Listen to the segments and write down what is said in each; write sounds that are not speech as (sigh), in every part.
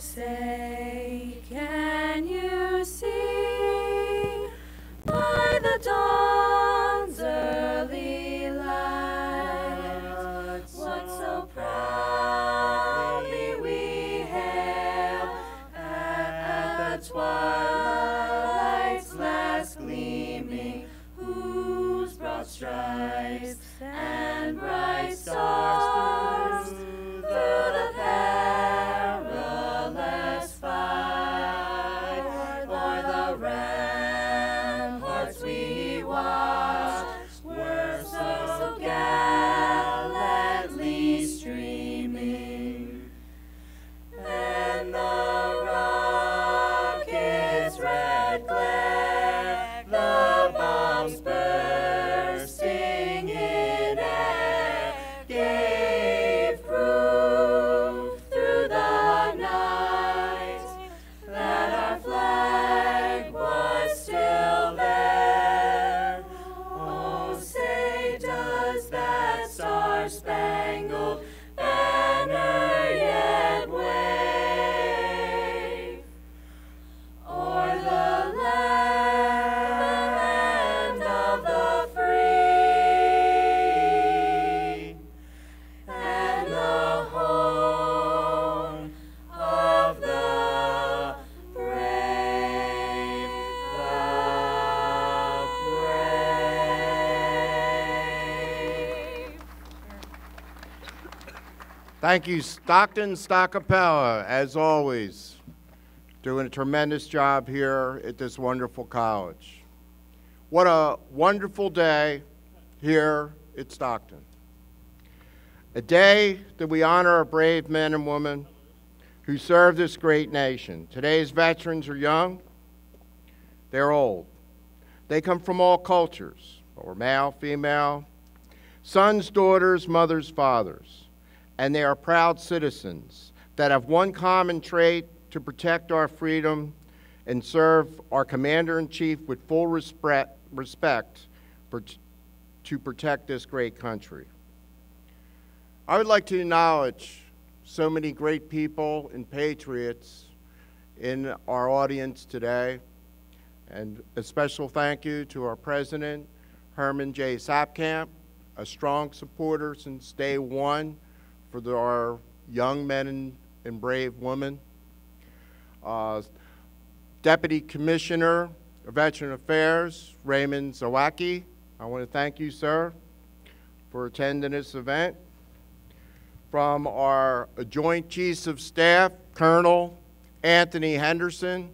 Oh, Thank you, Stockton Stockapella, as always, doing a tremendous job here at this wonderful college. What a wonderful day here at Stockton. A day that we honor our brave men and women who serve this great nation. Today's veterans are young, they're old. They come from all cultures, or male, female, sons, daughters, mothers, fathers and they are proud citizens that have one common trait to protect our freedom and serve our commander in chief with full respect, respect for, to protect this great country. I would like to acknowledge so many great people and patriots in our audience today. And a special thank you to our president, Herman J. Saatkamp, a strong supporter since day one for our young men and, and brave women. Uh, Deputy Commissioner of Veteran Affairs, Raymond Zawacki, I want to thank you, sir, for attending this event. From our Joint Chiefs of Staff, Colonel Anthony Henderson,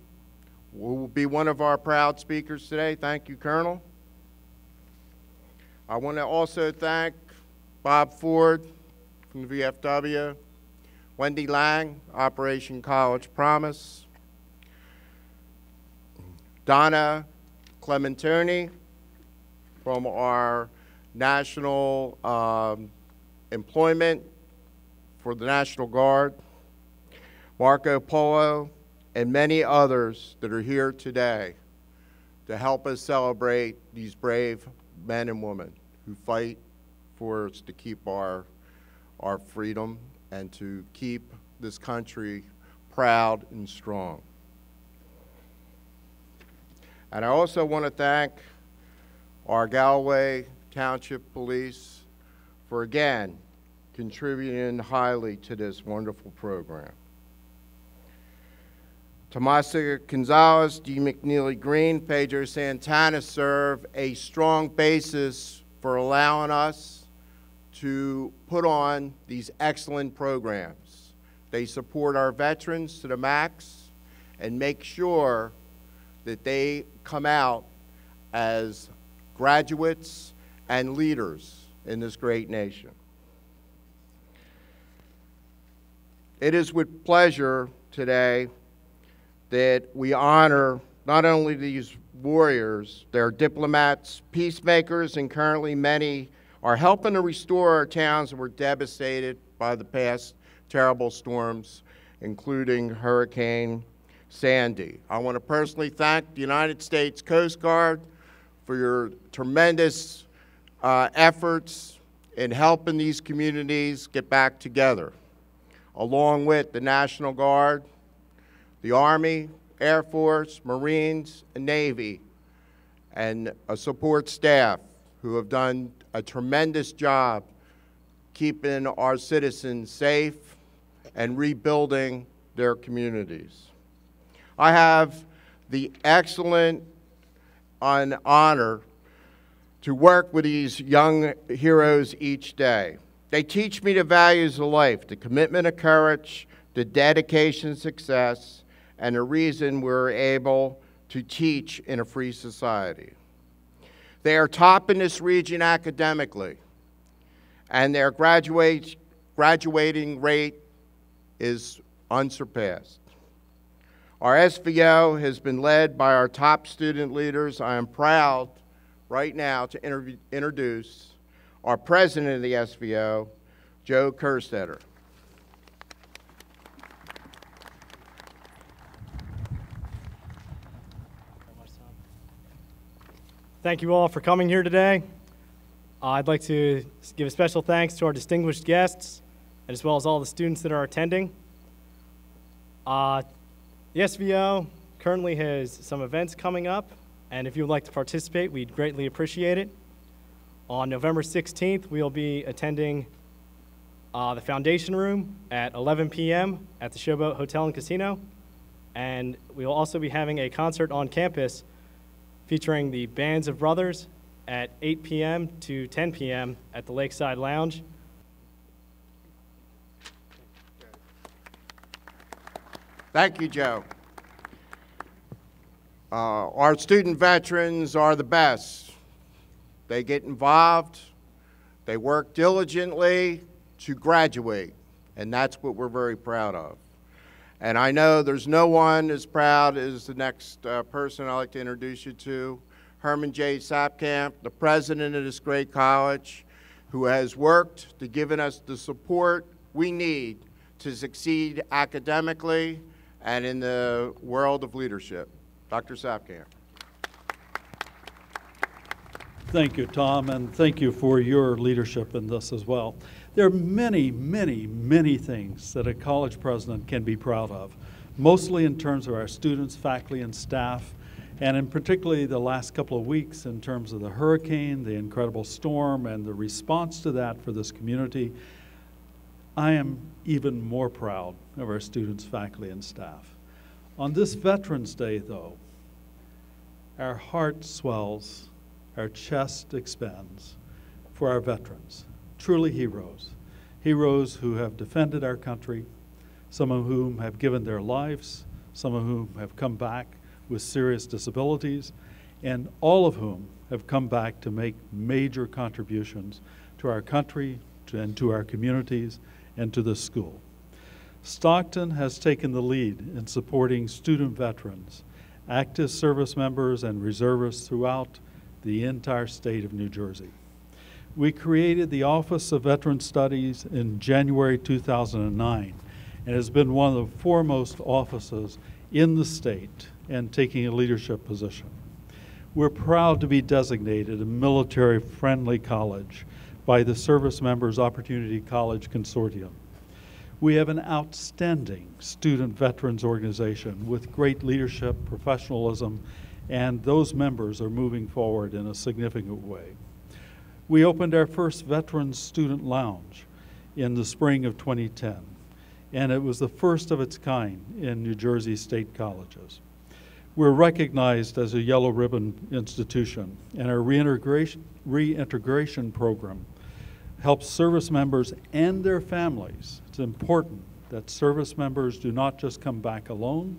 who will be one of our proud speakers today. Thank you, Colonel. I want to also thank Bob Ford, from VFW, Wendy Lang, Operation College Promise, Donna Clementoni from our National um, Employment for the National Guard, Marco Polo, and many others that are here today to help us celebrate these brave men and women who fight for us to keep our our freedom and to keep this country proud and strong. And I also want to thank our Galloway Township Police for again contributing highly to this wonderful program. Tomasa Gonzalez, D. McNeely Green, Pedro Santana serve a strong basis for allowing us to put on these excellent programs. They support our veterans to the max and make sure that they come out as graduates and leaders in this great nation. It is with pleasure today that we honor not only these warriors, they're diplomats, peacemakers, and currently many are helping to restore our towns that were devastated by the past terrible storms, including Hurricane Sandy. I want to personally thank the United States Coast Guard for your tremendous uh, efforts in helping these communities get back together, along with the National Guard, the Army, Air Force, Marines, and Navy, and a support staff who have done a tremendous job keeping our citizens safe and rebuilding their communities. I have the excellent and honor to work with these young heroes each day. They teach me the values of life, the commitment of courage, the dedication to success, and the reason we're able to teach in a free society. They are top in this region academically, and their graduate, graduating rate is unsurpassed. Our SVO has been led by our top student leaders. I am proud right now to introduce our president of the SVO, Joe Kerstetter. Thank you all for coming here today. Uh, I'd like to give a special thanks to our distinguished guests, as well as all the students that are attending. Uh, the SVO currently has some events coming up, and if you would like to participate, we'd greatly appreciate it. On November 16th, we'll be attending uh, the Foundation Room at 11 p.m. at the Showboat Hotel and Casino, and we will also be having a concert on campus featuring the Bands of Brothers at 8 p.m. to 10 p.m. at the Lakeside Lounge. Thank you, Joe. Uh, our student veterans are the best. They get involved, they work diligently to graduate, and that's what we're very proud of. And I know there's no one as proud as the next uh, person I'd like to introduce you to, Herman J. Saatkamp, the president of this great college, who has worked to giving us the support we need to succeed academically and in the world of leadership. Dr. Saatkamp. Thank you, Tom, and thank you for your leadership in this as well. There are many, many, many things that a college president can be proud of, mostly in terms of our students, faculty, and staff, and in particularly the last couple of weeks in terms of the hurricane, the incredible storm, and the response to that for this community. I am even more proud of our students, faculty, and staff. On this Veterans Day, though, our heart swells, our chest expands for our veterans, truly heroes, heroes who have defended our country, some of whom have given their lives, some of whom have come back with serious disabilities, and all of whom have come back to make major contributions to our country to- and to our communities and to the school. Stockton has taken the lead in supporting student veterans, active service members, and reservists throughout the entire state of New Jersey. We created the Office of Veteran Studies in January 2009 and has been one of the foremost offices in the state and taking a leadership position. We're proud to be designated a military friendly college by the Service Members Opportunity College Consortium. We have an outstanding student veterans organization with great leadership, professionalism, and those members are moving forward in a significant way. We opened our first Veterans Student Lounge in the spring of 2010, and it was the first of its kind in New Jersey state colleges. We're recognized as a yellow ribbon institution, and our reintegration, reintegration program helps service members and their families. It's important that service members do not just come back alone,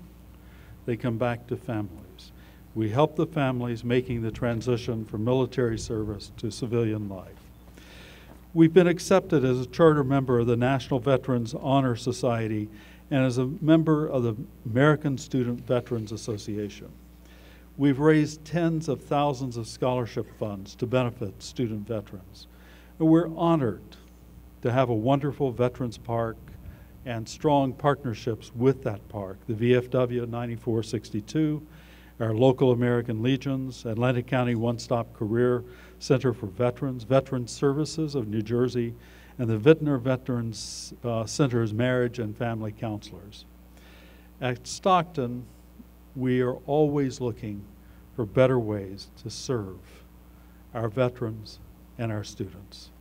they come back to families. We help the families making the transition from military service to civilian life. We've been accepted as a charter member of the National Veterans Honor Society and as a member of the American Student Veterans Association. We've raised tens of thousands of scholarship funds to benefit student veterans. And we're honored to have a wonderful Veterans Park and strong partnerships with that park, the VFW 9462, our local American Legions, Atlantic County One Stop Career Center for Veterans, Veterans Services of New Jersey, and the Ventnor Veterans uh, Center's marriage and family counselors. At Stockton, we are always looking for better ways to serve our veterans and our students.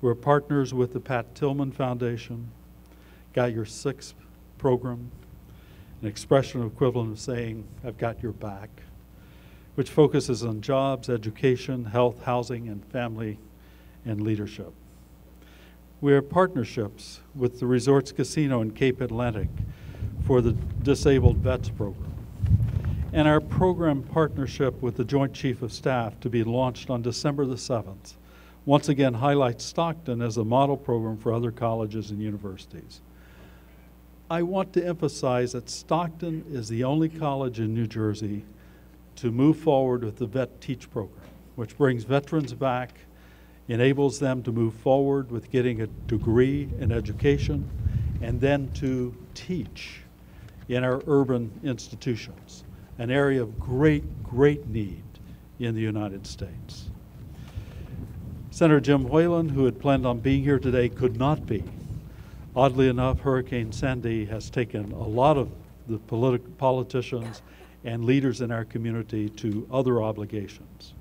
We're partners with the Pat Tillman Foundation, Got Your Six program, an expression equivalent of saying, I've got your back, which focuses on jobs, education, health, housing, and family and leadership. We have partnerships with the Resorts Casino in Cape Atlantic for the Disabled Vets Program. And our program partnership with the Joint Chief of Staff to be launched on December the 7th once again highlights Stockton as a model program for other colleges and universities. I want to emphasize that Stockton is the only college in New Jersey to move forward with the Vet Teach program, which brings veterans back, enables them to move forward with getting a degree in education, and then to teach in our urban institutions, an area of great, great need in the United States. Senator Jim Whelan, who had planned on being here today, could not be. Oddly enough, Hurricane Sandy has taken a lot of the politi- politicians and leaders in our community to other obligations.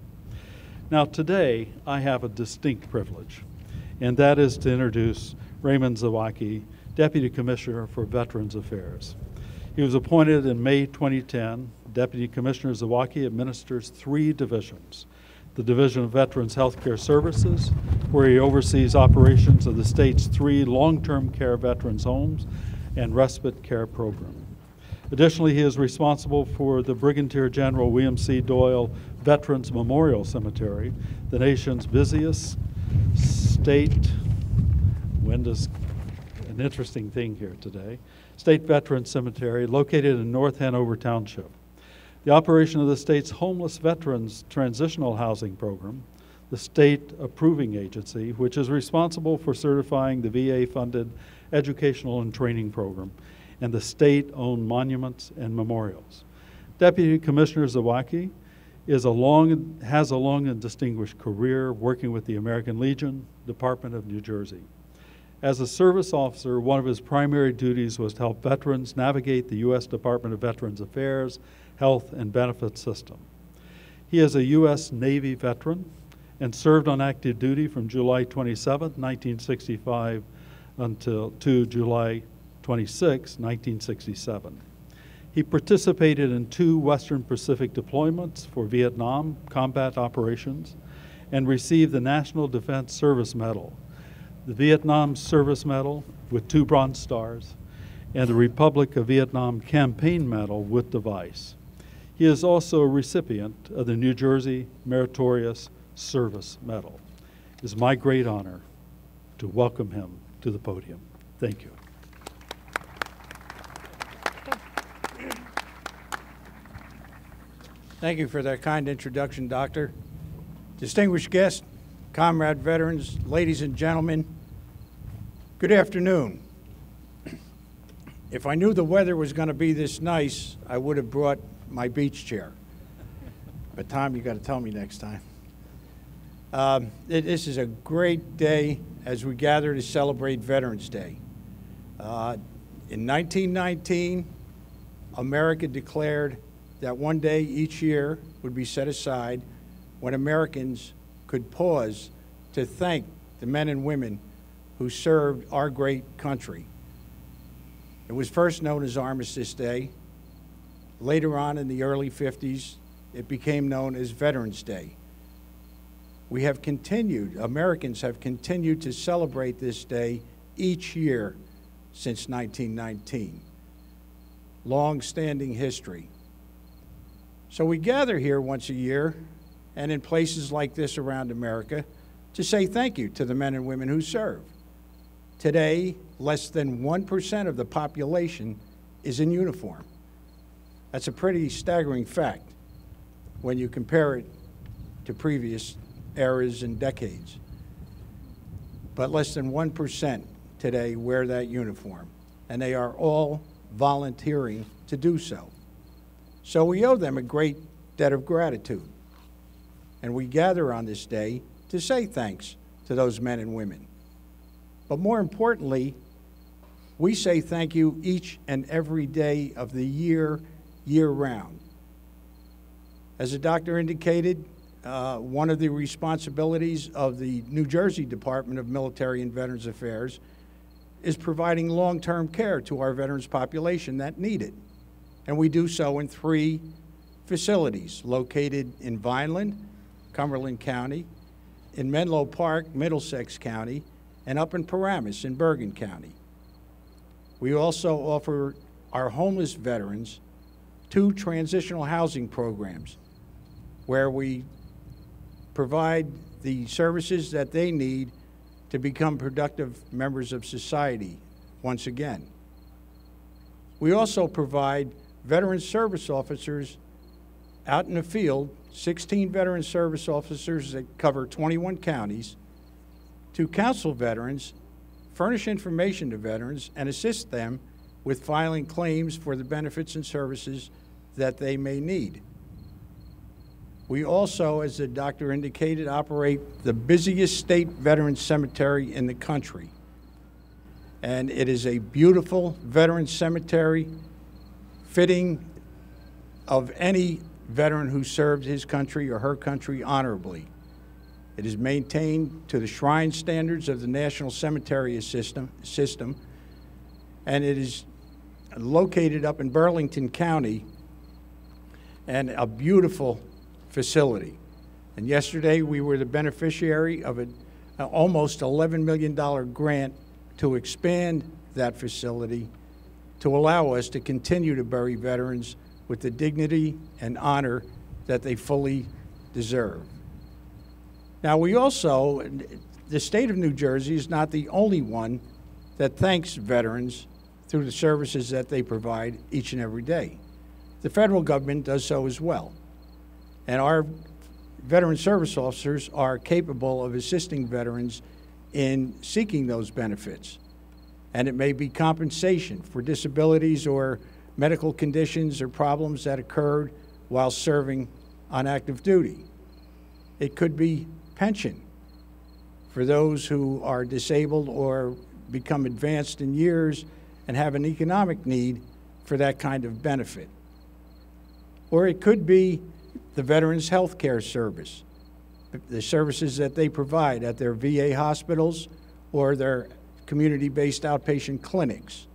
Now, today, I have a distinct privilege, and that is to introduce Raymond Zawacki, Deputy Commissioner for Veterans Affairs. He was appointed in May 2010. Deputy Commissioner Zawacki administers three divisions the Division of Veterans Healthcare Services, where he oversees operations of the state's three long term care veterans homes and respite care program. Additionally, he is responsible for the Brigadier General William C. Doyle Veterans Memorial Cemetery, the nation's busiest state, when does an interesting thing here today. State Veterans Cemetery located in North Hanover Township. The operation of the state's homeless veterans transitional housing program, the state approving agency, which is responsible for certifying the VA funded educational and training program, and the state owned monuments and memorials. Deputy Commissioner Zawacki is a long, has a long and distinguished career working with the American Legion, Department of New Jersey. As a service officer, one of his primary duties was to help veterans navigate the U.S. Department of Veterans Affairs health and benefits system. He is a U.S. Navy veteran and served on active duty from July 27, 1965 until to July 26, 1967. He participated in two Western Pacific deployments for Vietnam combat operations and received the National Defense Service Medal, the Vietnam Service Medal with two Bronze Stars, and the Republic of Vietnam Campaign Medal with device. He is also a recipient of the New Jersey Meritorious Service Medal. It is my great honor to welcome him to the podium. Thank you. Thank you for that kind introduction, Doctor. Distinguished guests, comrade veterans, ladies and gentlemen, good afternoon. If I knew the weather was going to be this nice, I would have brought my beach chair. But Tom, you got to tell me next time. Um, it- this is a great day as we gather to celebrate Veterans Day. Uh, in 1919, America declared that one day each year would be set aside when Americans could pause to thank the men and women who served our great country. It was first known as Armistice Day. Later on in the early 50s, it became known as Veterans Day. We have continued, Americans have continued to celebrate this day each year since 1919. Long standing history. So we gather here once a year and in places like this around America to say thank you to the men and women who serve. Today, less than 1% of the population is in uniform. That's a pretty staggering fact when you compare it to previous eras and decades. But less than 1% today wear that uniform, and they are all volunteering to do so. So we owe them a great debt of gratitude. And we gather on this day to say thanks to those men and women. But more importantly, We say thank you each and every day of the year, year round. As the doctor indicated, uh, one of the responsibilities of the New Jersey Department of Military and Veterans Affairs is providing long-term care to our veterans population that need it. And we do so in three facilities located in Vineland, Cumberland County, in Menlo Park, Middlesex County, and up in Paramus in Bergen County. We also offer our homeless veterans two transitional housing programs where we provide the services that they need to become productive members of society once again. We also provide veteran service officers out in the field, 16 veteran service officers that cover 21 counties, to counsel veterans, furnish information to veterans, and assist them with filing claims for the benefits and services that they may need. We also, as the doctor indicated, operate the busiest state veteran cemetery in the country. And it is a beautiful veteran cemetery, fitting of any veteran who served his country or her country honorably. It is maintained to the shrine standards of the National Cemetery System, system and it is located up in Burlington County and a beautiful facility. And yesterday, we were the beneficiary of an almost $11 million grant to expand that facility to allow us to continue to bury veterans with the dignity and honor that they fully deserve. Now, we also, the state of New Jersey is not the only one that thanks veterans through the services that they provide each and every day. The federal government does so as well. And our veteran service officers are capable of assisting veterans in seeking those benefits. And it may be compensation for disabilities or medical conditions or problems that occurred while serving on active duty. It could be pension for those who are disabled or become advanced in years and have an economic need for that kind of benefit. Or it could be the Veterans Health Care Service, the services that they provide at their VA hospitals or their community-based outpatient clinics.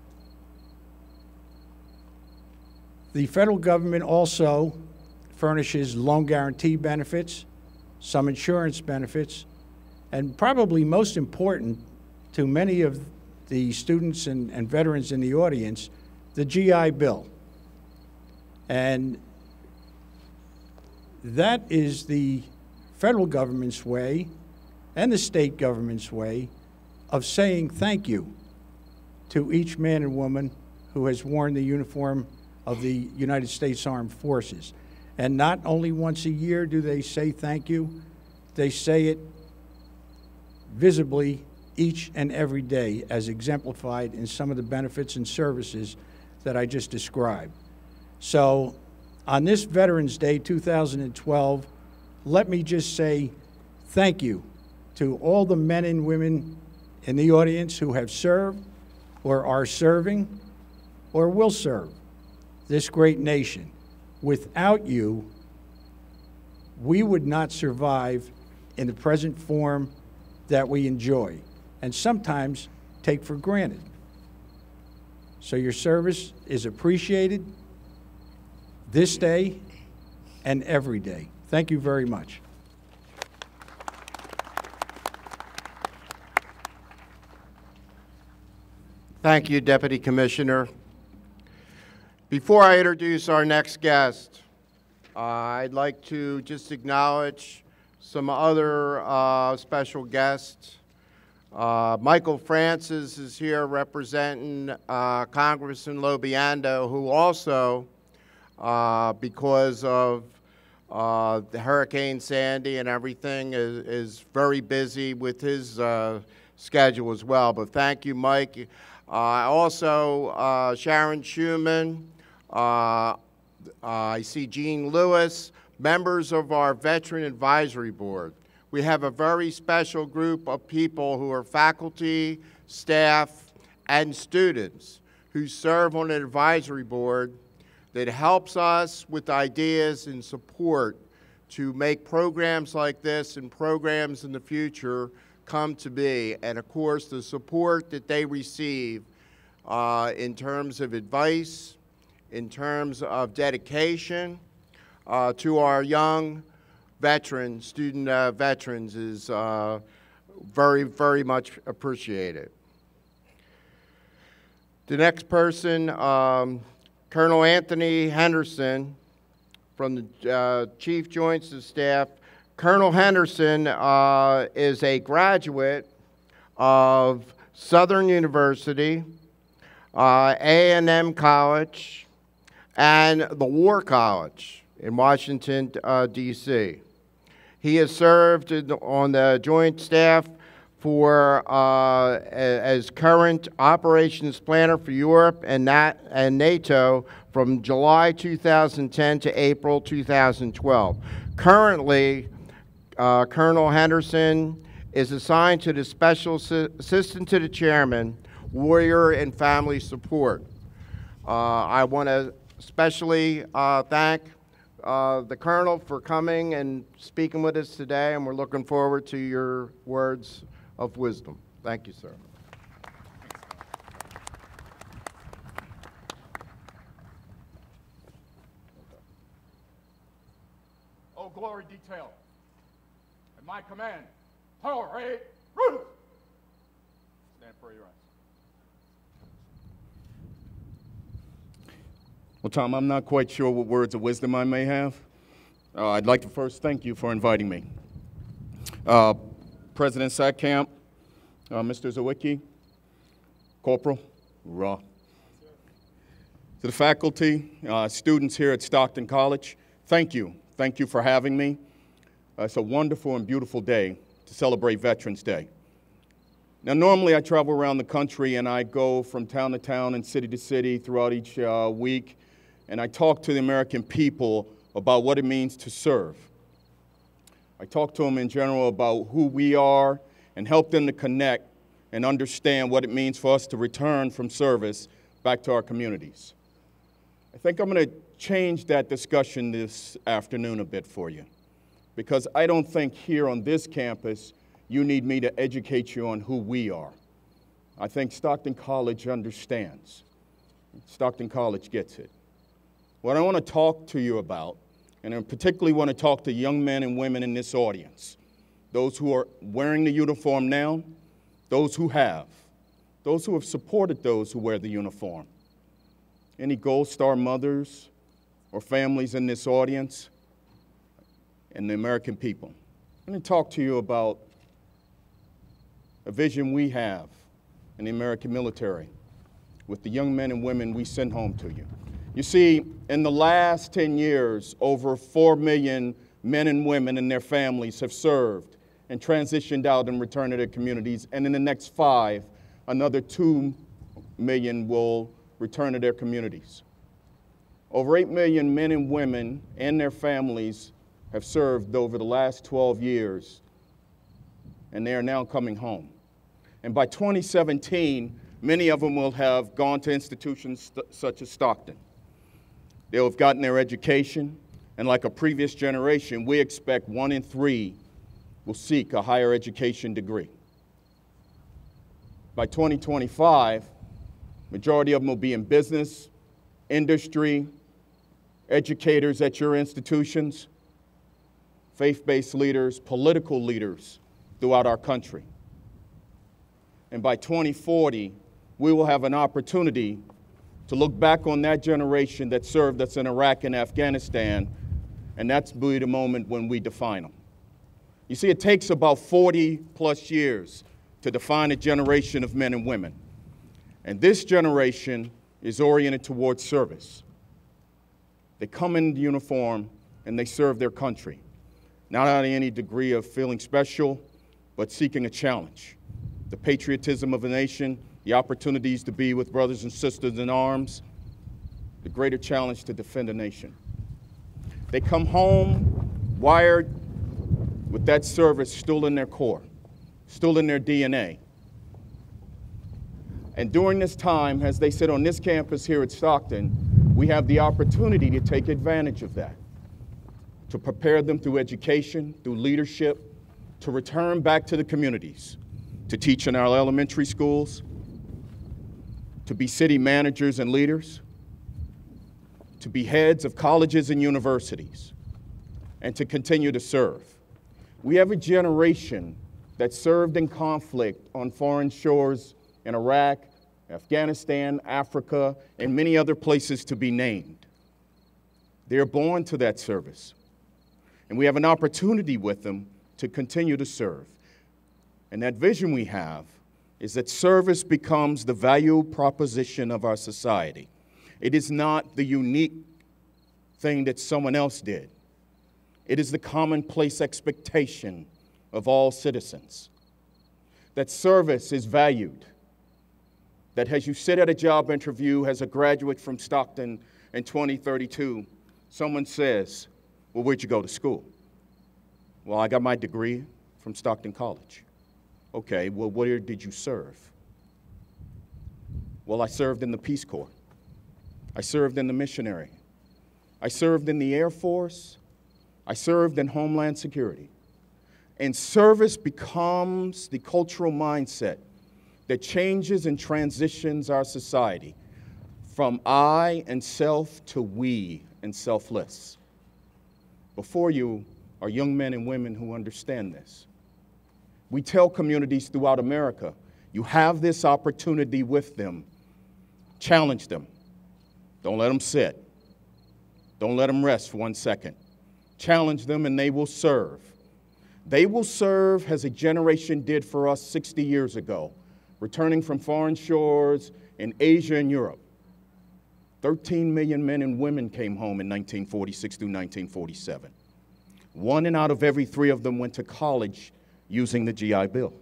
The federal government also furnishes loan guarantee benefits, some insurance benefits, and probably most important to many of the students and, and veterans in the audience, the GI Bill. And that is the federal government's way and the state government's way of saying thank you to each man and woman who has worn the uniform of the United States Armed Forces. And not only once a year do they say thank you, they say it visibly each and every day as exemplified in some of the benefits and services that I just described. So on this Veterans Day 2012, let me just say thank you to all the men and women in the audience who have served or are serving or will serve this great nation. Without you, we would not survive in the present form that we enjoy and sometimes take for granted. So your service is appreciated this day and every day. Thank you very much. Thank you, Deputy Commissioner. Before I introduce our next guest, uh, I'd like to just acknowledge some other uh, special guests. Uh, Michael Francis is here representing uh, Congressman LoBiondo, who also, uh, because of uh, the Hurricane Sandy and everything, is, is very busy with his uh, schedule as well. But thank you, Mike. Uh, also, uh, Sharon Schuman, uh, I see Gene Lewis, members of our Veteran Advisory Board. We have a very special group of people who are faculty, staff, and students who serve on an advisory board that helps us with ideas and support to make programs like this and programs in the future come to be. And of course, the support that they receive uh, in terms of advice, in terms of dedication uh, to our young veterans, student uh, veterans, is uh, very, very much appreciated. The next person, um, Colonel Anthony Henderson from the uh, Chief Joints of Staff. Colonel Henderson uh, is a graduate of Southern University, uh, A&M College, and the War College in Washington, uh, D.C. He has served on the Joint Staff for uh, as current operations planner for Europe and, Nat- and NATO from July 2010 to April 2012. Currently, uh, Colonel Henderson is assigned to the Special Assi- Assistant to the Chairman, Warrior and Family Support. Uh, I want to especially uh, thank uh, the Colonel for coming and speaking with us today, and we're looking forward to your words of wisdom. Thank you, sir. Oh, glory detail. At my command, tolerate Ruth. Stand for your eyes. Well, Tom, I'm not quite sure what words of wisdom I may have. Uh, I'd like to first thank you for inviting me. Uh, President Saatkamp, uh, Mr. Zawacki, Corporal, raw. To the faculty, uh, students here at Stockton College, thank you. Thank you for having me. Uh, it's a wonderful and beautiful day to celebrate Veterans Day. Now, normally I travel around the country and I go from town to town and city to city throughout each uh, week, and I talk to the American people about what it means to serve. I talk to them in general about who we are and help them to connect and understand what it means for us to return from service back to our communities. I think I'm going to change that discussion this afternoon a bit for you because I don't think here on this campus you need me to educate you on who we are. I think Stockton College understands. Stockton College gets it. What I want to talk to you about, and I particularly want to talk to young men and women in this audience, those who are wearing the uniform now, those who have, those who have supported those who wear the uniform. Any Gold Star mothers or families in this audience, and the American people. I'm going to talk to you about a vision we have in the American military with the young men and women we send home to you. You see, in the last 10 years, over 4 million men and women and their families have served and transitioned out and returned to their communities. And in the next five, another 2 million will return to their communities. Over 8 million men and women and their families have served over the last 12 years, and they are now coming home. And by 2017, many of them will have gone to institutions st- such as Stockton. They'll have gotten their education, and like a previous generation, we expect one in three will seek a higher education degree. By 2025, majority of them will be in business, industry, educators at your institutions, faith-based leaders, political leaders throughout our country. And by 2040, we will have an opportunity to look back on that generation that served us in Iraq and Afghanistan, and that's be the moment when we define them. You see, it takes about 40 plus years to define a generation of men and women. And this generation is oriented towards service. They come in uniform and they serve their country, not out of any degree of feeling special, but seeking a challenge. The patriotism of a nation, the opportunities to be with brothers and sisters in arms, the greater challenge to defend a nation. They come home wired with that service still in their core, still in their DNA. And during this time, as they sit on this campus here at Stockton, we have the opportunity to take advantage of that, to prepare them through education, through leadership, to return back to the communities, to teach in our elementary schools, to be city managers and leaders, to be heads of colleges and universities, and to continue to serve. We have a generation that served in conflict on foreign shores in Iraq, Afghanistan, Africa, and many other places to be named. They're born to that service. And we have an opportunity with them to continue to serve. And that vision we have is that service becomes the value proposition of our society. It is not the unique thing that someone else did, it is the commonplace expectation of all citizens. That service is valued. That as you sit at a job interview as a graduate from Stockton in 2032, someone says, Well, where'd you go to school? Well, I got my degree from Stockton College. Okay, well, where did you serve? Well, I served in the Peace Corps. I served in the missionary. I served in the Air Force. I served in Homeland Security. And service becomes the cultural mindset that changes and transitions our society from I and self to we and selfless. Before you are young men and women who understand this. We tell communities throughout America you have this opportunity with them. Challenge them. Don't let them sit. Don't let them rest for one second. Challenge them and they will serve. They will serve as a generation did for us 60 years ago, returning from foreign shores in Asia and Europe. 13 million men and women came home in 1946 through 1947. One and out of every three of them went to college using the GI Bill.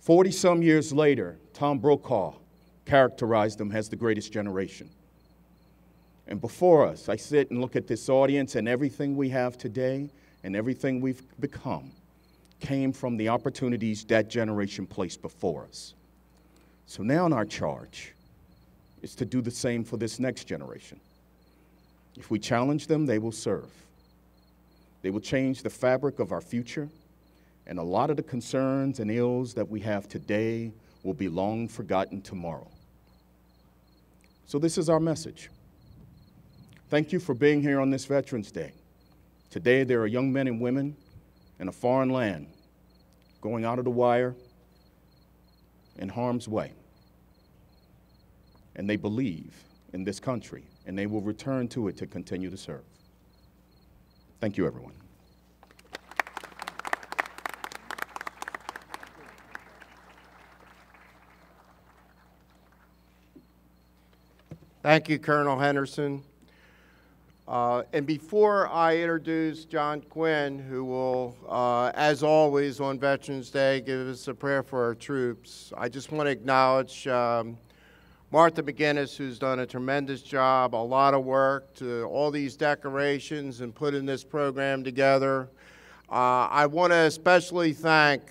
40 some years later, Tom Brokaw characterized them as the greatest generation. And before us, I sit and look at this audience, and everything we have today and everything we've become came from the opportunities that generation placed before us. So now, in our charge is to do the same for this next generation. If we challenge them, they will serve. They will change the fabric of our future, and a lot of the concerns and ills that we have today will be long forgotten tomorrow. So, this is our message. Thank you for being here on this Veterans Day. Today, there are young men and women in a foreign land going out of the wire in harm's way. And they believe in this country, and they will return to it to continue to serve. Thank you, everyone. Thank you, Colonel Henderson. Uh, and before I introduce John Quinn, who will, uh, as always on Veterans Day, give us a prayer for our troops, I just want to acknowledge um, Martha McGinnis, who's done a tremendous job, a lot of work to all these decorations and putting this program together. Uh, I want to especially thank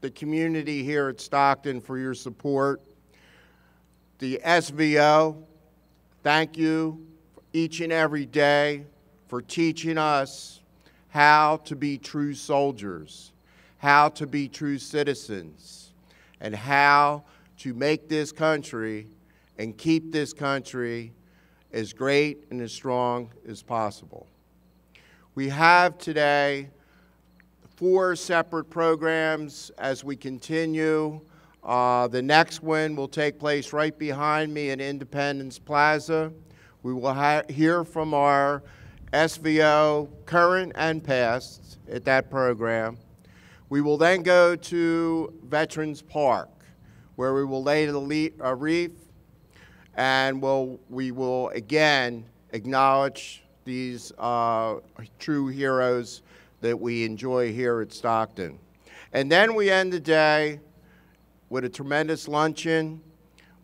the community here at Stockton for your support. The SVO, thank you each and every day for teaching us how to be true soldiers, how to be true citizens, and how to make this country and keep this country as great and as strong as possible. We have today four separate programs as we continue. Uh, the next one will take place right behind me in Independence Plaza. We will hear from our SVO, current and past, at that program. We will then go to Veterans Park, where we will lay the wreath, and we'll, we will again acknowledge these uh, true heroes that we enjoy here at Stockton. And then we end the day with a tremendous luncheon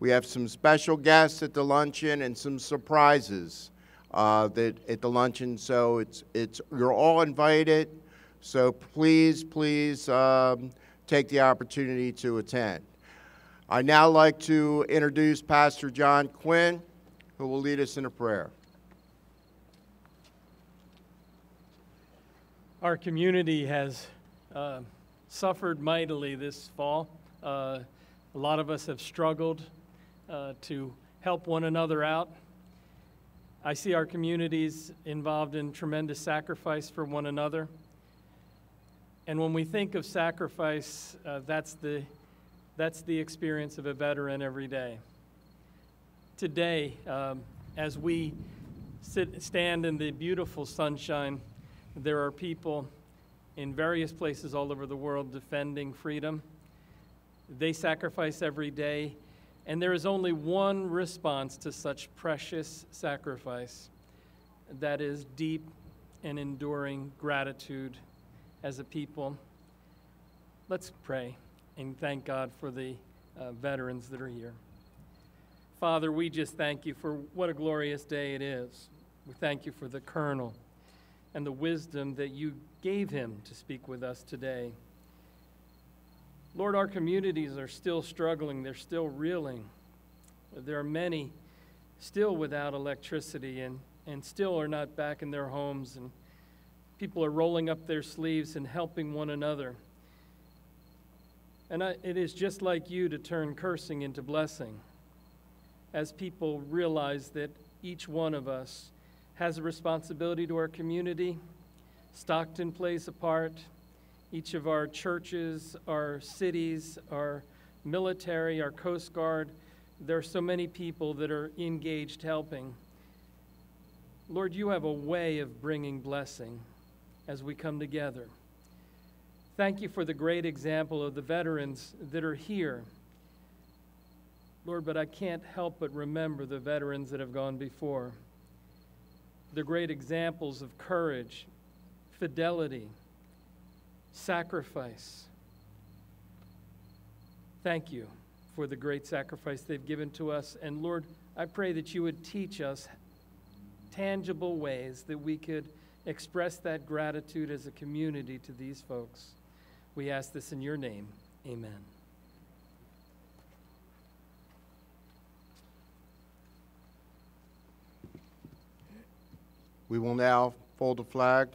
we have some special guests at the luncheon and some surprises uh, that at the luncheon. So it's it's you're all invited. So please, please um, take the opportunity to attend. I'd now like to introduce Pastor John Quinn, who will lead us in a prayer. Our community has uh, suffered mightily this fall. Uh, a lot of us have struggled uh, to help one another out. I see our communities involved in tremendous sacrifice for one another. And when we think of sacrifice, uh, that's, the, that's the experience of a veteran every day. Today, um, as we sit, stand in the beautiful sunshine, there are people in various places all over the world defending freedom. They sacrifice every day, and there is only one response to such precious sacrifice that is deep and enduring gratitude as a people. Let's pray and thank God for the uh, veterans that are here. Father, we just thank you for what a glorious day it is. We thank you for the colonel and the wisdom that you gave him to speak with us today. Lord, our communities are still struggling, they're still reeling. There are many still without electricity and, and still are not back in their homes, and people are rolling up their sleeves and helping one another. And I, it is just like you to turn cursing into blessing as people realize that each one of us has a responsibility to our community. Stockton plays a part. Each of our churches, our cities, our military, our Coast Guard, there are so many people that are engaged helping. Lord, you have a way of bringing blessing as we come together. Thank you for the great example of the veterans that are here. Lord, but I can't help but remember the veterans that have gone before. The great examples of courage, fidelity, sacrifice. Thank you for the great sacrifice they've given to us. And Lord, I pray that you would teach us tangible ways that we could express that gratitude as a community to these folks. We ask this in your name. Amen. We will now fold the flag.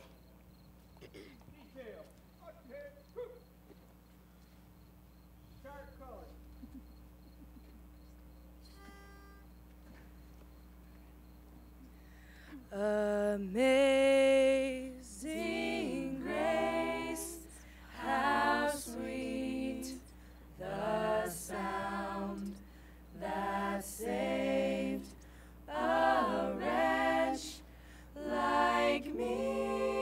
Amazing grace, how sweet the sound that saved a wretch like me.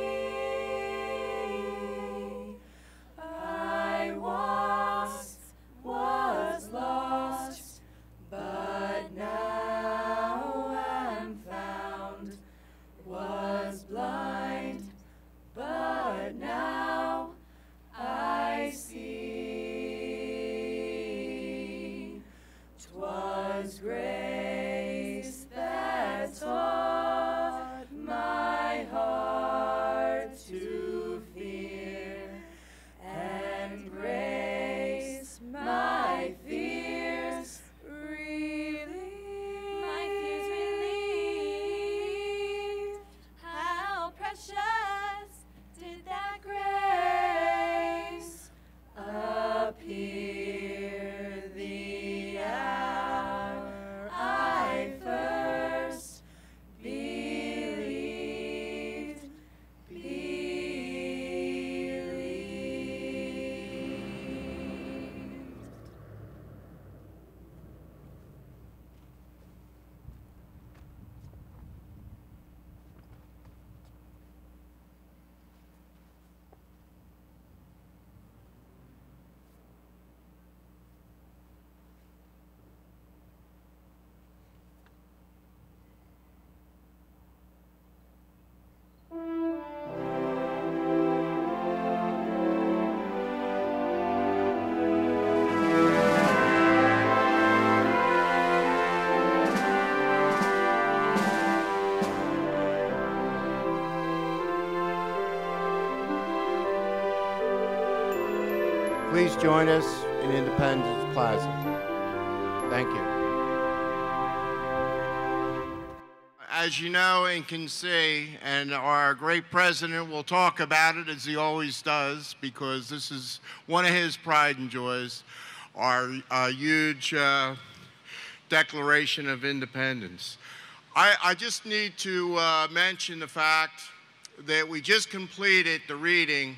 Join us in Independence Plaza. Thank you. As you know and can see, and our great president will talk about it as he always does, because this is one of his pride and joys, our uh, huge uh, Declaration of Independence. I, I just need to uh, mention the fact that we just completed the reading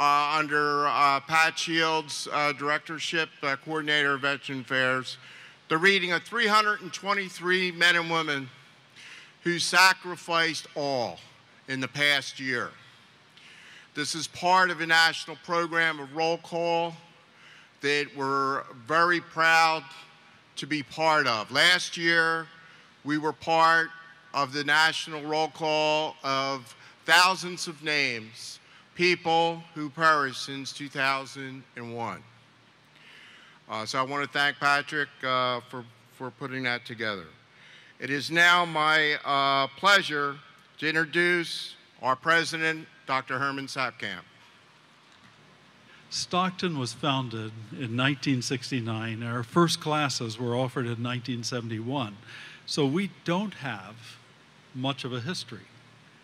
under uh, Pat Shields' uh, directorship, uh, coordinator of Veteran Affairs, the reading of 323 men and women who sacrificed all in the past year. This is part of a national program of roll call that we're very proud to be part of. Last year, we were part of the national roll call of thousands of names people who perished since 2001. Uh, so I want to thank Patrick uh, for, for putting that together. It is now my uh, pleasure to introduce our president, Dr. Herman Saatkamp. Stockton was founded in 1969. Our first classes were offered in 1971. So we don't have much of a history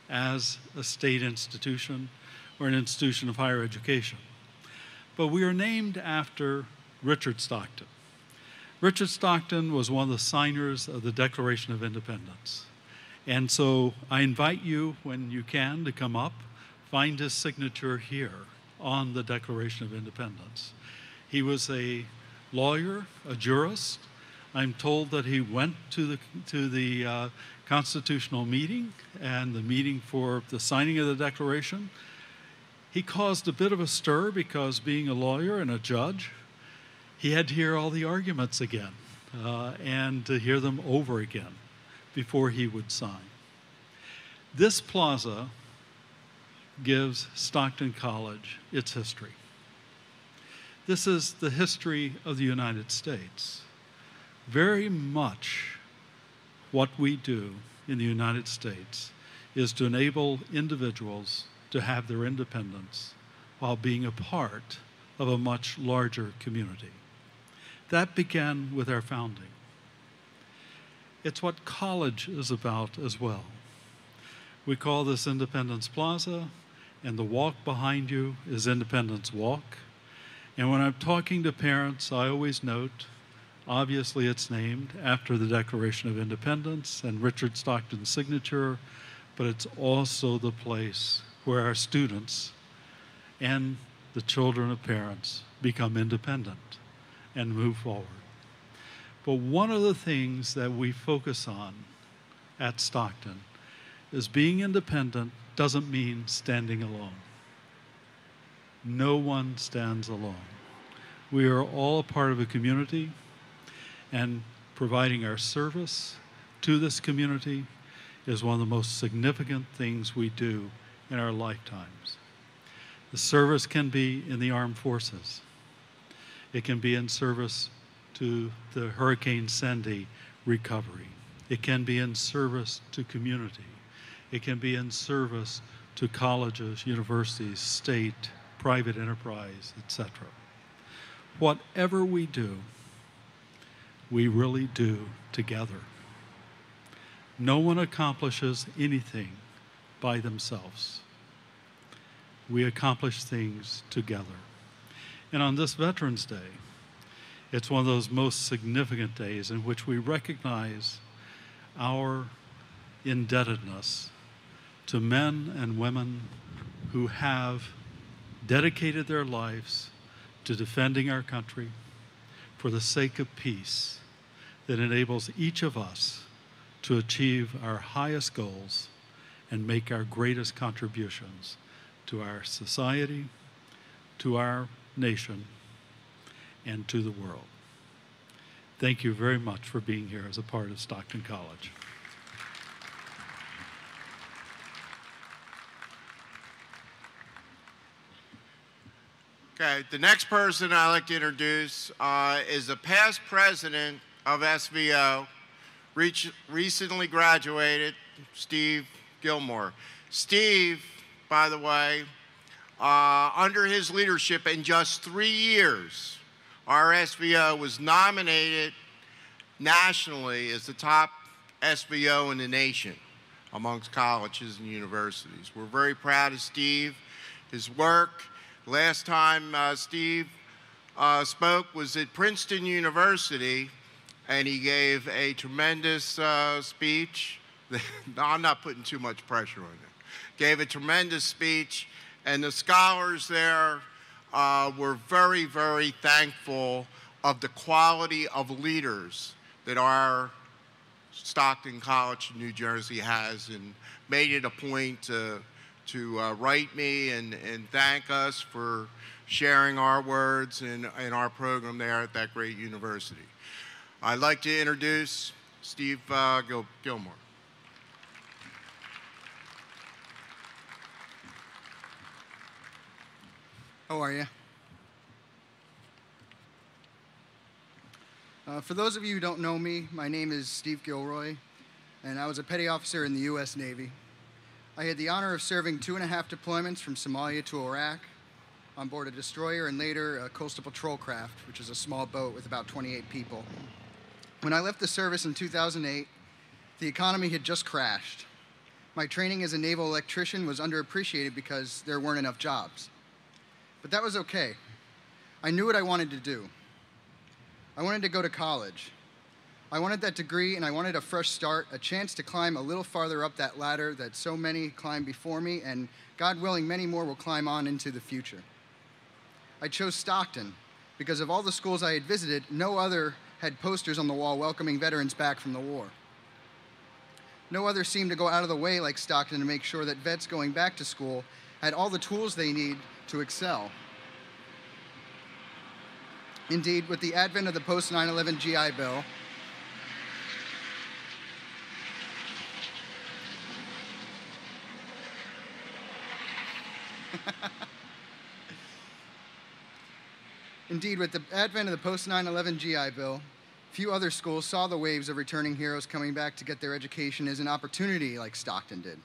as a state institution or an institution of higher education. But we are named after Richard Stockton. Richard Stockton was one of the signers of the Declaration of Independence. And so I invite you, when you can, to come up, find his signature here on the Declaration of Independence. He was a lawyer, a jurist. I'm told that he went to the, to the uh, constitutional meeting and the meeting for the signing of the Declaration. He caused a bit of a stir because, being a lawyer and a judge, he had to hear all the arguments again uh, and to hear them over again before he would sign. This plaza gives Stockton College its history. This is the history of the United States. Very much what we do in the United States is to enable individuals to have their independence while being a part of a much larger community. That began with our founding. It's what college is about as well. We call this Independence Plaza, and the walk behind you is Independence Walk. And when I'm talking to parents, I always note obviously, it's named after the Declaration of Independence and Richard Stockton's signature, but it's also the place where our students and the children of parents become independent and move forward. But one of the things that we focus on at Stockton is being independent doesn't mean standing alone. No one stands alone. We are all a part of a community, and providing our service to this community is one of the most significant things we do in our lifetimes. The service can be in the armed forces. It can be in service to the Hurricane Sandy recovery. It can be in service to community. It can be in service to colleges, universities, state, private enterprise, etc. Whatever we do, we really do together. No one accomplishes anything by themselves. We accomplish things together. And on this Veterans Day, it's one of those most significant days in which we recognize our indebtedness to men and women who have dedicated their lives to defending our country for the sake of peace that enables each of us to achieve our highest goals and make our greatest contributions to our society, to our nation, and to the world. Thank you very much for being here as a part of Stockton College. Okay, the next person I'd like to introduce uh, is the past president of SVO, recently graduated, Steve Gilmore. Steve, by the way, uh, under his leadership in just three years, our SVO was nominated nationally as the top SVO in the nation amongst colleges and universities. We're very proud of Steve, his work. Last time uh, Steve uh, spoke was at Princeton University, and he gave a tremendous uh, speech. (laughs) I'm not putting too much pressure on him. Gave a tremendous speech, and the scholars there uh, were very, very thankful of the quality of leaders that our Stockton College in New Jersey has and made it a point to, to uh, write me and, and thank us for sharing our words and, and our program there at that great university. I'd like to introduce Steve uh, Gil- Gilmore. How are you? Uh, for those of you who don't know me, my name is Steve Gilroy, and I was a petty officer in the U.S. Navy. I had the honor of serving two and a half deployments from Somalia to Iraq on board a destroyer and later a coastal patrol craft, which is a small boat with about 28 people. When I left the service in 2008, the economy had just crashed. My training as a naval electrician was underappreciated because there weren't enough jobs. But that was okay. I knew what I wanted to do. I wanted to go to college. I wanted that degree and I wanted a fresh start, a chance to climb a little farther up that ladder that so many climbed before me, and God willing, many more will climb on into the future. I chose Stockton because of all the schools I had visited, no other had posters on the wall welcoming veterans back from the war. No other seemed to go out of the way like Stockton to make sure that vets going back to school had all the tools they need to excel. Indeed, with the advent of the post 9 11 GI Bill, (laughs) Indeed, with the advent of the post 9 11 GI Bill, few other schools saw the waves of returning heroes coming back to get their education as an opportunity like Stockton did.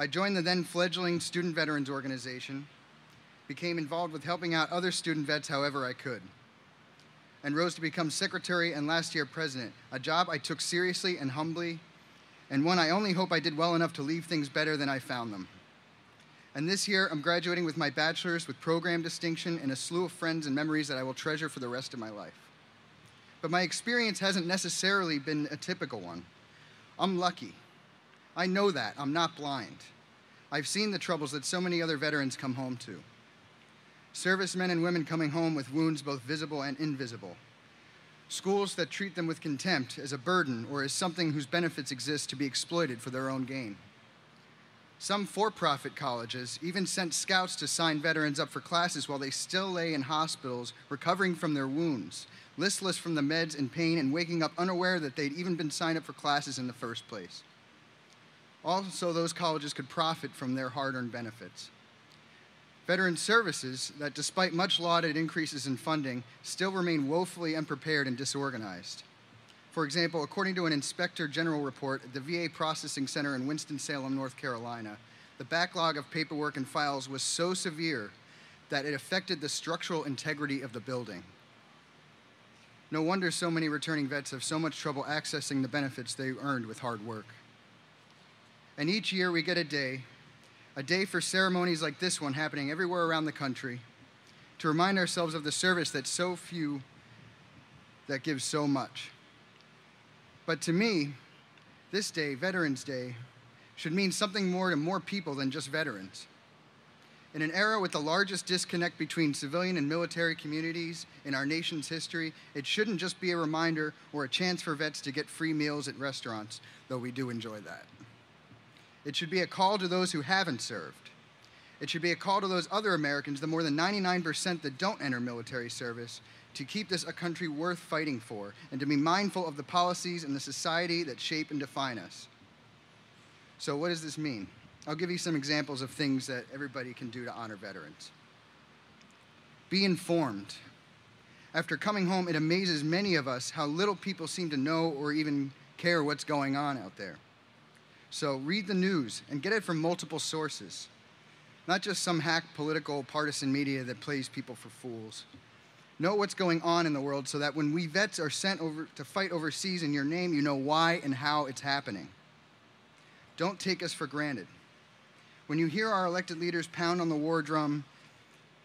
I joined the then fledgling Student Veterans Organization, became involved with helping out other student vets however I could, and rose to become secretary and last year president, a job I took seriously and humbly, and one I only hope I did well enough to leave things better than I found them. And this year, I'm graduating with my bachelor's with program distinction and a slew of friends and memories that I will treasure for the rest of my life. But my experience hasn't necessarily been a typical one. I'm lucky. I know that. I'm not blind. I've seen the troubles that so many other veterans come home to. Servicemen and women coming home with wounds both visible and invisible. Schools that treat them with contempt as a burden or as something whose benefits exist to be exploited for their own gain. Some for profit colleges even sent scouts to sign veterans up for classes while they still lay in hospitals recovering from their wounds, listless from the meds and pain, and waking up unaware that they'd even been signed up for classes in the first place. Also, those colleges could profit from their hard earned benefits. Veteran services, that despite much lauded increases in funding, still remain woefully unprepared and disorganized. For example, according to an Inspector General report at the VA Processing Center in Winston-Salem, North Carolina, the backlog of paperwork and files was so severe that it affected the structural integrity of the building. No wonder so many returning vets have so much trouble accessing the benefits they earned with hard work. And each year we get a day, a day for ceremonies like this one happening everywhere around the country, to remind ourselves of the service that so few that gives so much. But to me, this day, Veterans Day, should mean something more to more people than just veterans. In an era with the largest disconnect between civilian and military communities in our nation's history, it shouldn't just be a reminder or a chance for vets to get free meals at restaurants, though we do enjoy that. It should be a call to those who haven't served. It should be a call to those other Americans, the more than 99% that don't enter military service, to keep this a country worth fighting for and to be mindful of the policies and the society that shape and define us. So, what does this mean? I'll give you some examples of things that everybody can do to honor veterans. Be informed. After coming home, it amazes many of us how little people seem to know or even care what's going on out there. So, read the news and get it from multiple sources, not just some hack political partisan media that plays people for fools. Know what's going on in the world so that when we vets are sent over to fight overseas in your name, you know why and how it's happening. Don't take us for granted. When you hear our elected leaders pound on the war drum,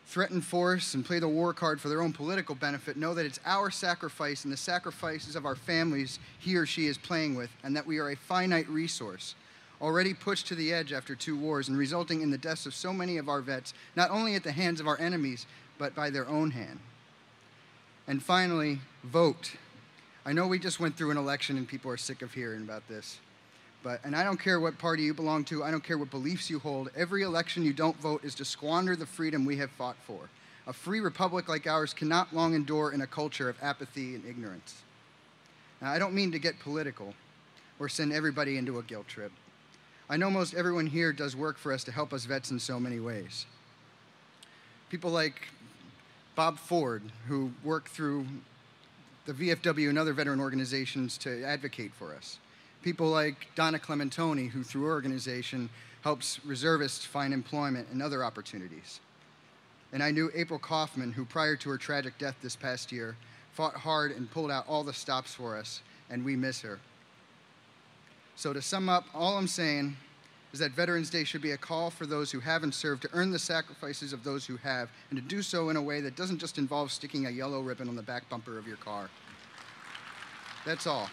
threaten force, and play the war card for their own political benefit, know that it's our sacrifice and the sacrifices of our families he or she is playing with, and that we are a finite resource, already pushed to the edge after two wars and resulting in the deaths of so many of our vets, not only at the hands of our enemies, but by their own hand. And finally, vote. I know we just went through an election and people are sick of hearing about this. But, and I don't care what party you belong to, I don't care what beliefs you hold, every election you don't vote is to squander the freedom we have fought for. A free republic like ours cannot long endure in a culture of apathy and ignorance. Now, I don't mean to get political or send everybody into a guilt trip. I know most everyone here does work for us to help us vets in so many ways. People like Bob Ford, who work through the VFW and other veteran organizations to advocate for us people like Donna Clementoni, who through her organization helps reservists find employment and other opportunities. And I knew April Kaufman, who prior to her tragic death this past year, fought hard and pulled out all the stops for us, and we miss her. So to sum up, all I'm saying is that Veterans Day should be a call for those who haven't served to earn the sacrifices of those who have, and to do so in a way that doesn't just involve sticking a yellow ribbon on the back bumper of your car. That's all.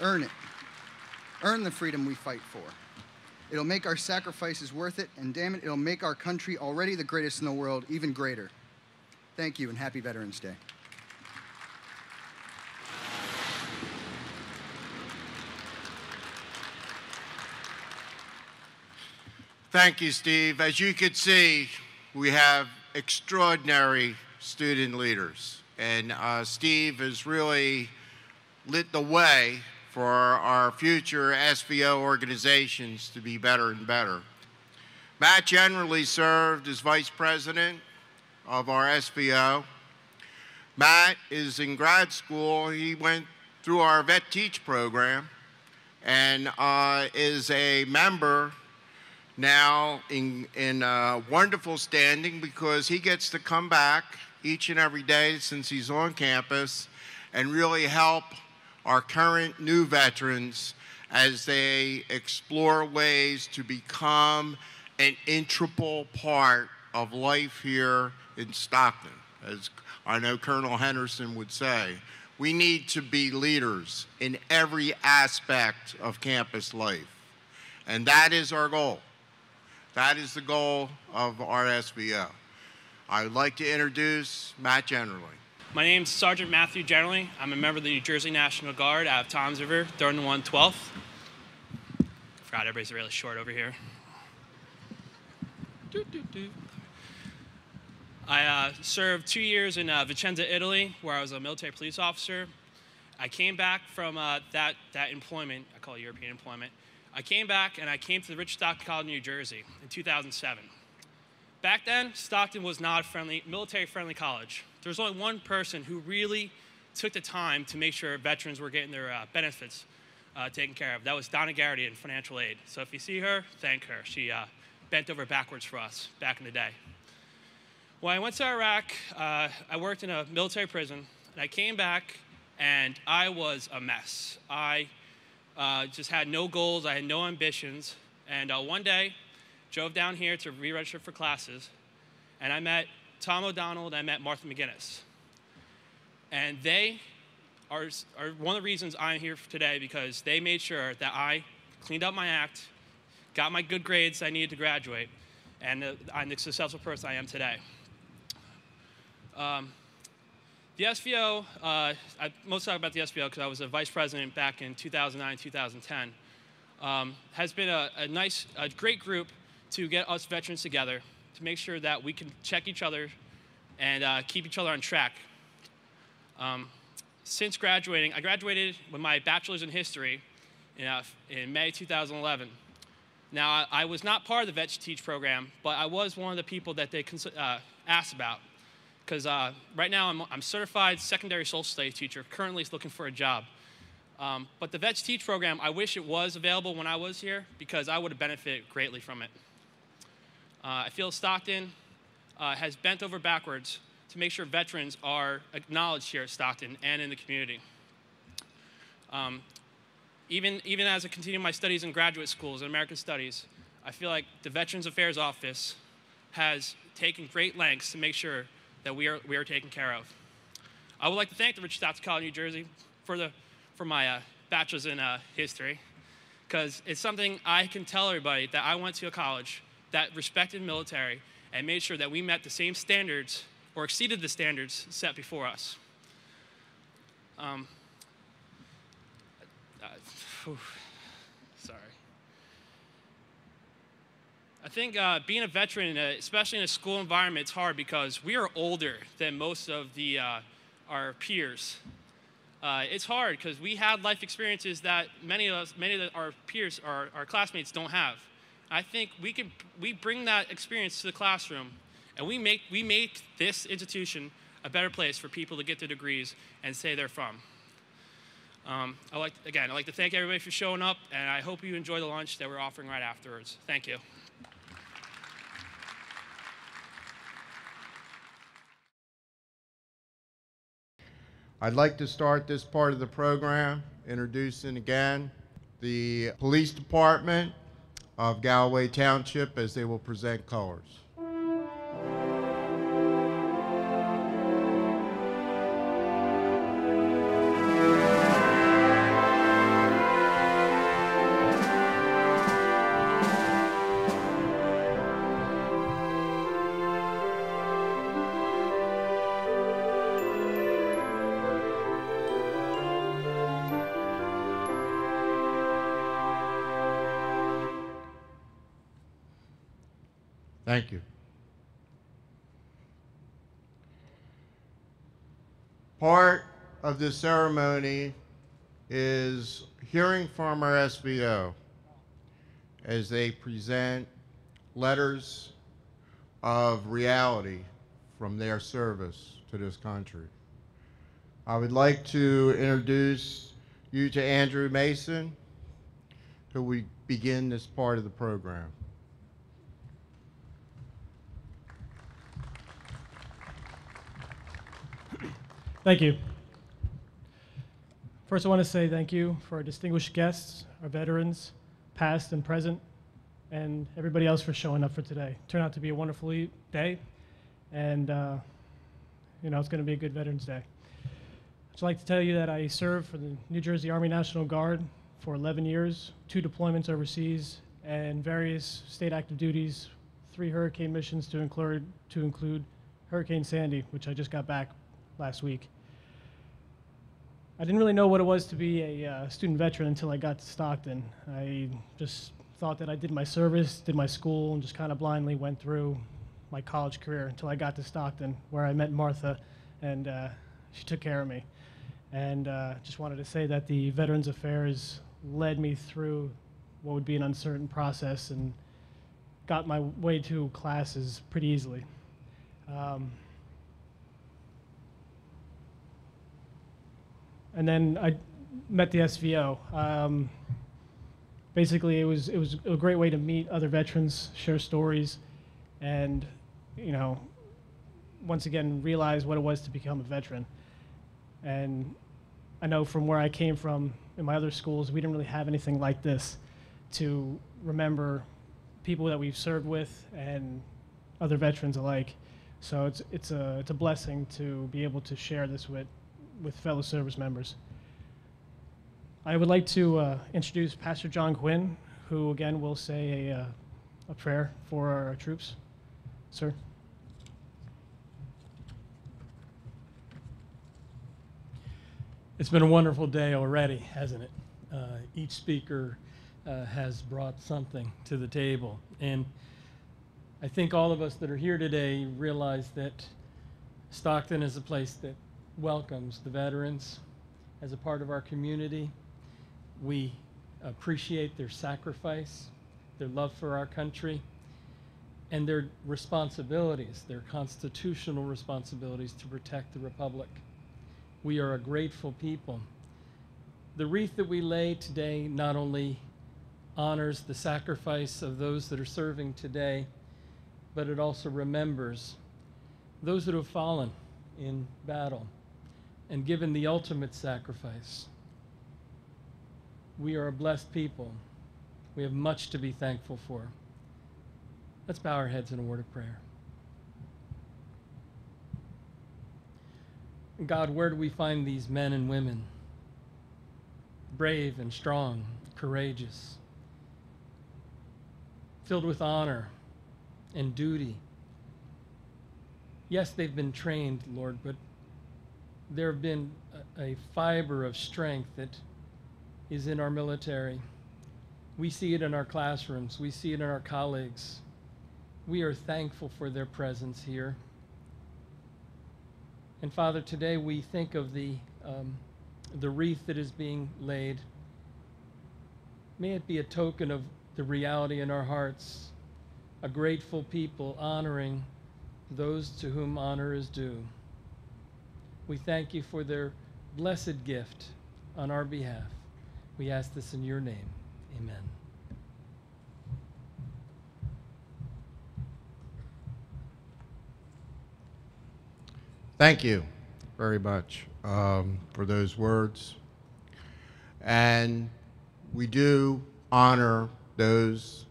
Earn it earn the freedom we fight for. It'll make our sacrifices worth it, and damn it, it'll make our country, already the greatest in the world, even greater. Thank you, and happy Veterans Day. Thank you, Steve. As you can see, we have extraordinary student leaders. And uh, Steve has really lit the way for our future SVO organizations to be better and better. Matt Generally served as vice president of our SVO. Matt is in grad school. He went through our Vet Teach program and uh, is a member now in, in uh, wonderful standing because he gets to come back each and every day since he's on campus and really help our current new veterans as they explore ways to become an integral part of life here in Stockton. As I know Colonel Henderson would say, we need to be leaders in every aspect of campus life. And that is our goal. That is the goal of our SVO. I would like to introduce Matt Generally. My name is Sergeant Matthew Generally. I'm a member of the New Jersey National Guard out of Toms River, 3rd and 112th. Forgot everybody's really short over here. I uh, served two years in uh, Vicenza, Italy, where I was a military police officer. I came back from uh, that, that employment, I call it European employment. I came back and I came to the Rich Stockton College, New Jersey in 2007. Back then, Stockton was not a friendly, military-friendly college. There was only one person who really took the time to make sure veterans were getting their uh, benefits uh, taken care of. That was Donna Garrity in financial aid. So if you see her, thank her. She uh, bent over backwards for us back in the day. When I went to Iraq, uh, I worked in a military prison, and I came back, and I was a mess. I uh, just had no goals, I had no ambitions, and uh, one day, drove down here to re-register for classes, and I met Tom O'Donnell and I met Martha McGinnis. And they are, are one of the reasons I'm here today because they made sure that I cleaned up my act, got my good grades I needed to graduate, and I'm the successful person I am today. Um, the SVO, uh, I most talk about the SVO because I was a vice president back in 2009, 2010, um, has been a, a nice, a great group to get us veterans together to make sure that we can check each other and uh, keep each other on track. Um, since graduating, I graduated with my bachelor's in history in, uh, in May 2011. Now, I, I, was not part of the Vets Teach program, but I was one of the people that they uh, asked about. Because uh, right now, I'm, I'm certified secondary social studies teacher, currently looking for a job. Um, but the Vets Teach program, I wish it was available when I was here because I would have benefited greatly from it. Uh, I feel Stockton uh, has bent over backwards to make sure veterans are acknowledged here at Stockton and in the community. Um, even, even as I continue my studies in graduate schools in American Studies, I feel like the Veterans Affairs Office has taken great lengths to make sure that we are, we are taken care of. I would like to thank the Richard Stockton College, New Jersey, for, the, for my uh, bachelor's in uh, history, because it's something I can tell everybody that I went to a college that respected military and made sure that we met the same standards or exceeded the standards set before us. Um, uh, sorry. I think uh, being a veteran, especially in a school environment, it's hard because we are older than most of the, uh, our peers. Uh, it's hard because we had life experiences that many of us, many of our peers, our, our classmates don't have. I think we can, we bring that experience to the classroom and we make, we make this institution a better place for people to get their degrees and say they're from. Um, I like, again, I'd like to thank everybody for showing up, and I hope you enjoy the lunch that we're offering right afterwards. Thank you. I'd like to start this part of the program introducing again the Police Department of Galloway Township as they will present colors. Thank you. Part of this ceremony is hearing from our SVO as they present letters of reality from their service to this country. I would like to introduce you to Andrew Masin, who we begin this part of the program. Thank you. First, I want to say thank you for our distinguished guests, our veterans, past and present, and everybody else for showing up for today. Turned out to be a wonderful day, and uh, you know it's going to be a good Veterans Day. I'd like to tell you that I served for the New Jersey Army National Guard for 11 years, two deployments overseas, and various state active duties, three hurricane missions to include to include Hurricane Sandy, which I just got back last week. I didn't really know what it was to be a uh, student veteran until I got to Stockton. I just thought that I did my service, did my school, and just kind of blindly went through my college career until I got to Stockton, where I met Martha, and uh, she took care of me. And uh, just wanted to say that the Veterans Affairs led me through what would be an uncertain process and got my way to classes pretty easily. Um, and then I met the SVO. Um, basically, it was it was a great way to meet other veterans, share stories, and you know, once again realize what it was to become a veteran. And I know from where I came from in my other schools, we didn't really have anything like this to remember people that we've served with and other veterans alike. So it's it's a it's a blessing to be able to share this with with fellow service members. I would like to uh, introduce Pastor John Quinn, who again will say a, uh, a prayer for our troops. Sir. It's been a wonderful day already, hasn't it? Uh, each speaker uh, has brought something to the table. And I think all of us that are here today realize that Stockton is a place that welcomes the veterans as a part of our community. We appreciate their sacrifice, their love for our country, and their responsibilities, their constitutional responsibilities to protect the Republic. We are a grateful people. The wreath that we lay today not only honors the sacrifice of those that are serving today, but it also remembers those that have fallen in battle and given the ultimate sacrifice. We are a blessed people. We have much to be thankful for. Let's bow our heads in a word of prayer. God, where do we find these men and women? Brave and strong, courageous, filled with honor and duty. Yes, they've been trained, Lord, but there have been a, a fiber of strength that is in our military. We see it in our classrooms, we see it in our colleagues. We are thankful for their presence here. And Father, today we think of the, um, the wreath that is being laid. May it be a token of the reality in our hearts, a grateful people honoring those to whom honor is due. We thank you for their blessed gift on our behalf. We ask this in your name. Amen. Thank you very much um, for those words. And we do honor those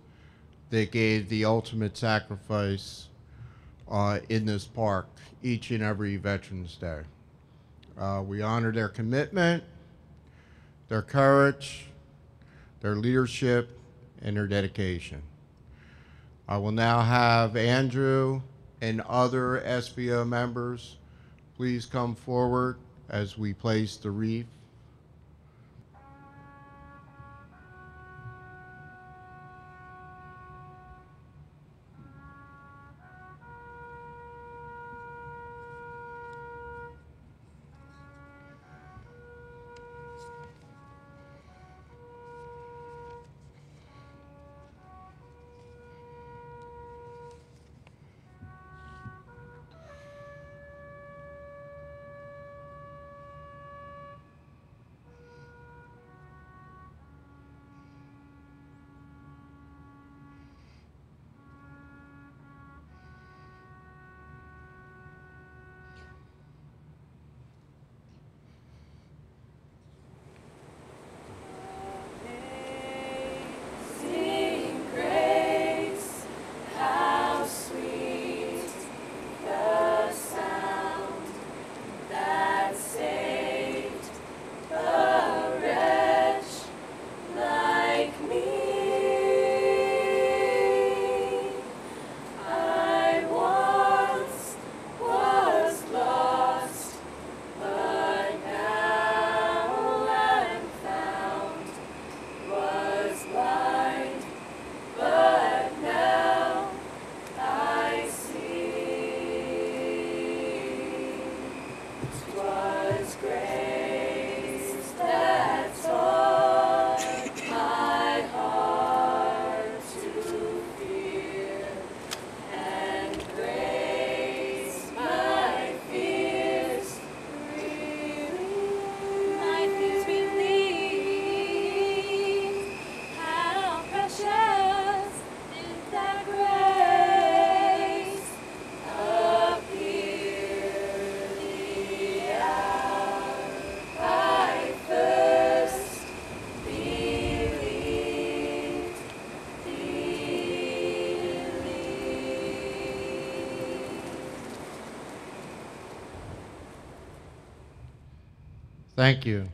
that gave the ultimate sacrifice uh, in this park each and every Veterans Day. Uh, we honor their commitment, their courage, their leadership, and their dedication. I will now have Andrew and other SVO members please come forward as we place the wreath. Thank you.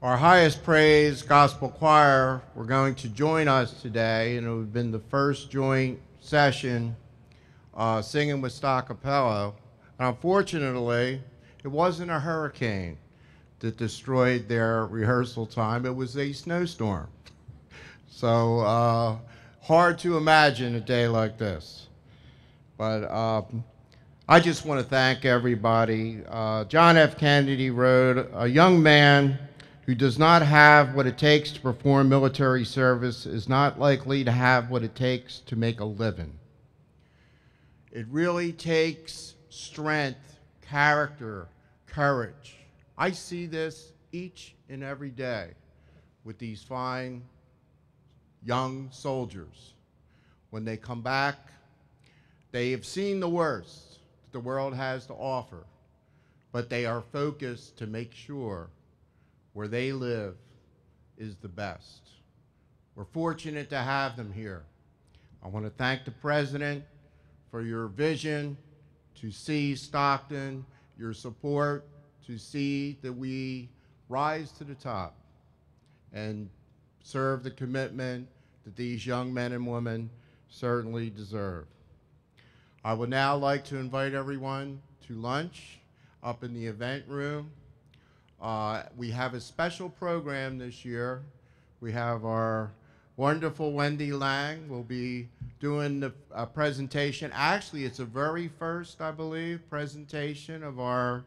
Our highest praise gospel choir were going to join us today, and it would have been the first joint session uh, singing with Stockapella. And unfortunately, it wasn't a hurricane that destroyed their rehearsal time, it was a snowstorm. So uh, hard to imagine a day like this. But um, I just want to thank everybody. Uh, John F. Kennedy wrote, A young man who does not have what it takes to perform military service is not likely to have what it takes to make a living. It really takes strength, character, courage. I see this each and every day with these fine young soldiers. When they come back, they have seen the worst. The world has to offer, but they are focused to make sure where they live is the best. We're fortunate to have them here. I want to thank the President for your vision to see Stockton, your support to see that we rise to the top and serve the commitment that these young men and women certainly deserve. I would now like to invite everyone to lunch up in the event room. Uh, we have a special program this year. We have our wonderful Wendy Lang will be doing the uh, presentation. Actually, it's a very first, I believe, presentation of our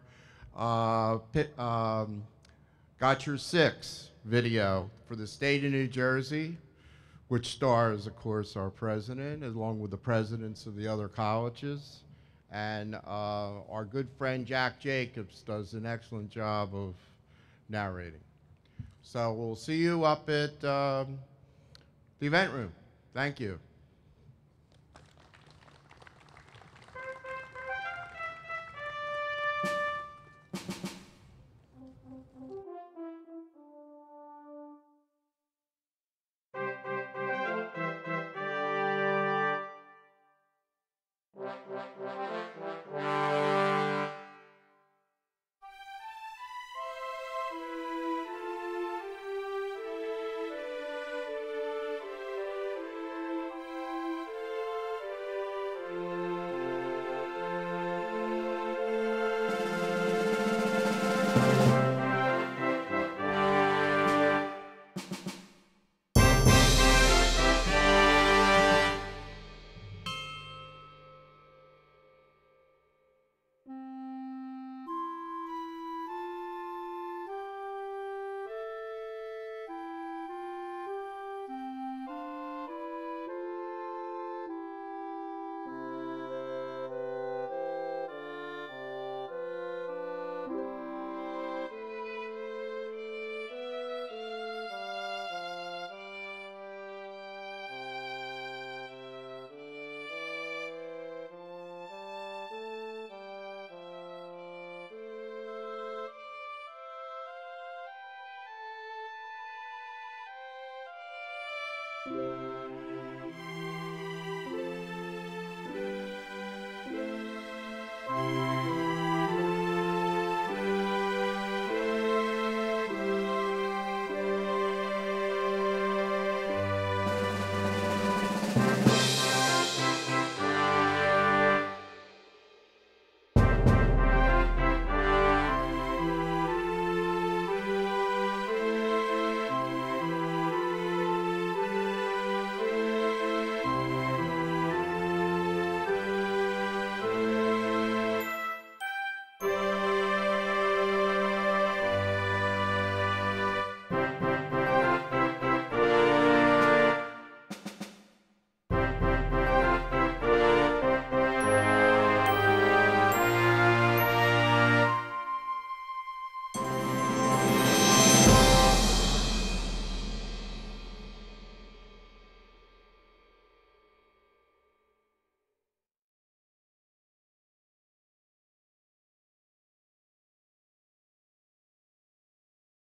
uh, pit, um, Got Your Six video for the state of New Jersey, which stars, of course, our president, along with the presidents of the other colleges. And uh, our good friend Jack Jacobs does an excellent job of narrating. So we'll see you up at um, the event room. Thank you. Thank you.